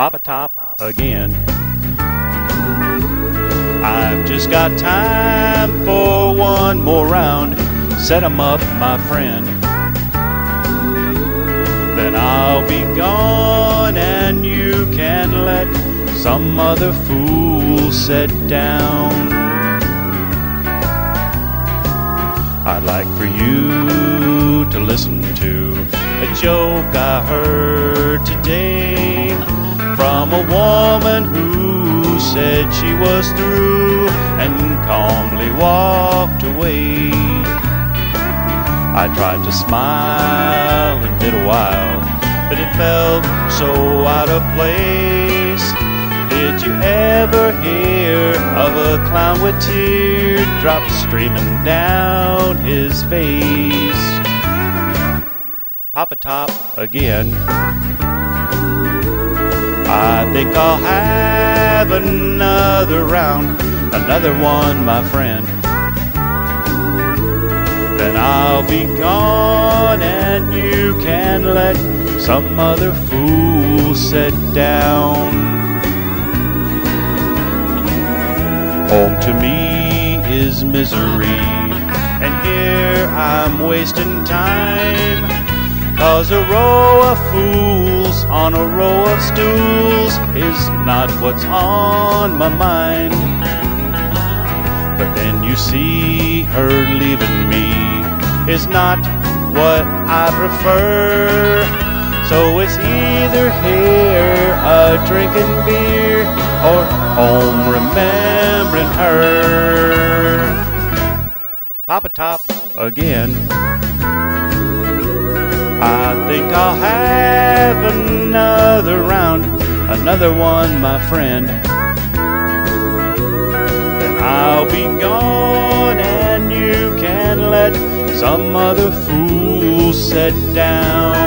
Pop a Top again. I've just got time for one more round. Set 'em up, my friend. Then I'll be gone and you can let some other fool sit down. I'd like for you to listen to a joke I heard today from a woman who said she was through and calmly walked away. I tried to smile and did a while, but it felt so out of place. Did you ever hear of a clown with teardrops streaming down his face? Pop a Top again. I think I'll have another round, another one, my friend. Then I'll be gone and you can let some other fool sit down. Home to me is misery, and here I'm wasting time. Cause a row of fools on a row of stools is not what's on my mind. But then you see her leaving me is not what I prefer. So it's either here a drinking beer or home remembering her. Pop a Top again. I think I'll have another round, another one, my friend. Then I'll be gone and you can let some other fool sit down.